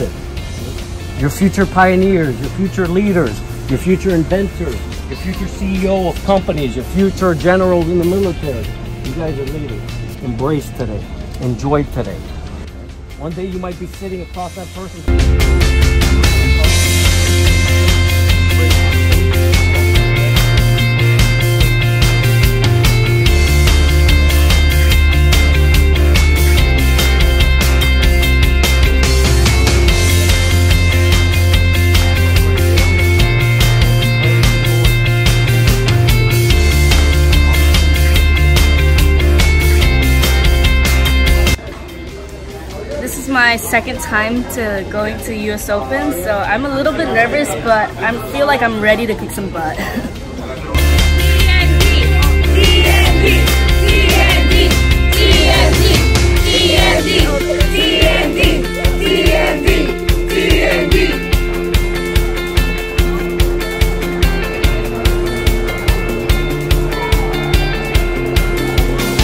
your future pioneers, your future leaders, your future inventors, your future CEO of companies, your future generals in the military. You guys are leaders. Embrace today. Enjoy today. One day you might be sitting across that person. My second time to going to US Open, so I'm a little bit nervous, but I feel like I'm ready to kick some butt.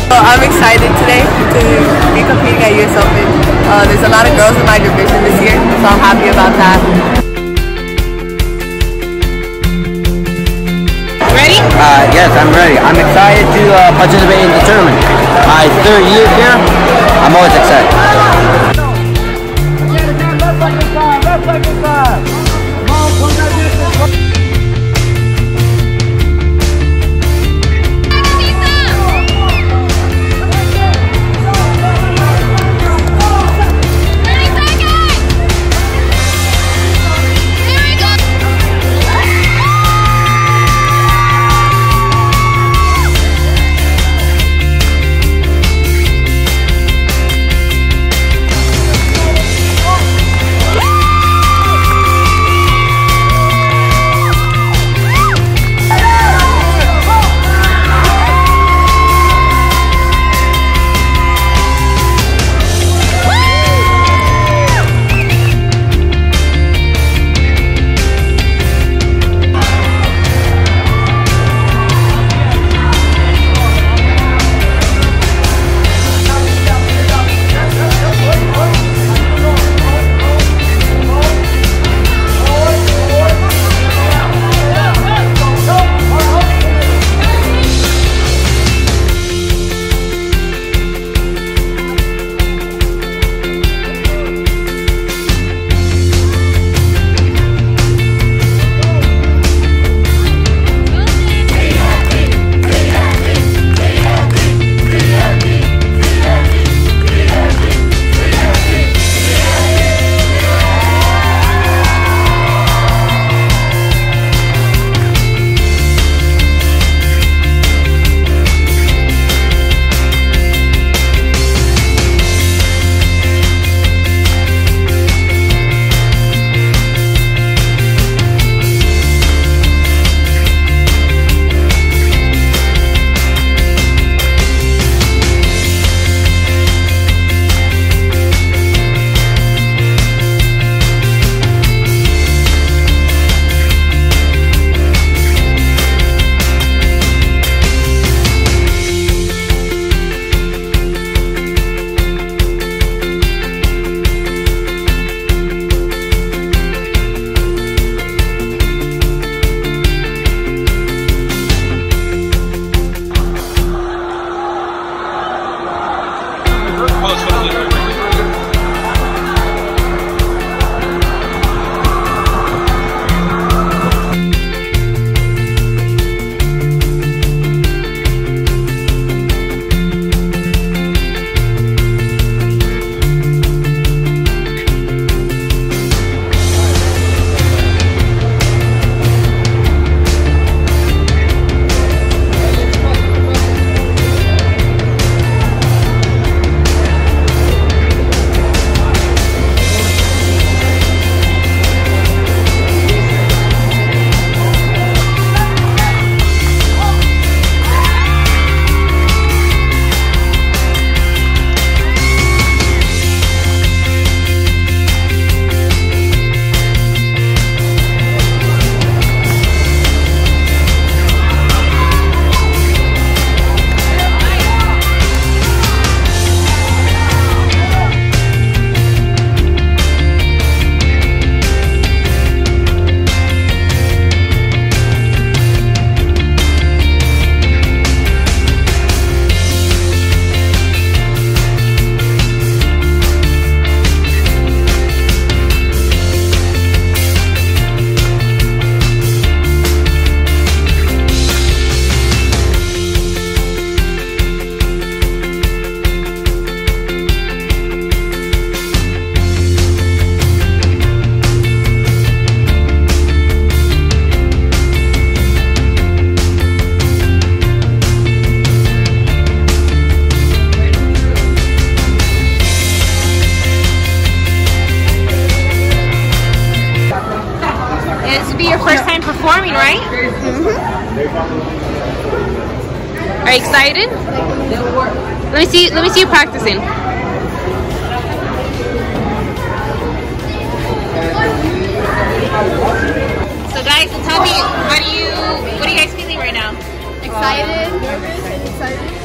So I'm excited today to be competing at US Open. Uh, there's a lot of girls in my division this year, so I'm happy about that. Ready? Uh, yes, I'm ready. I'm excited to uh, participate in the tournament. My third year here, I'm always excited. excited? Let me see. Let me see you practicing. So guys, so tell me, how do you? What are you guys feeling right now? Excited, nervous, and excited.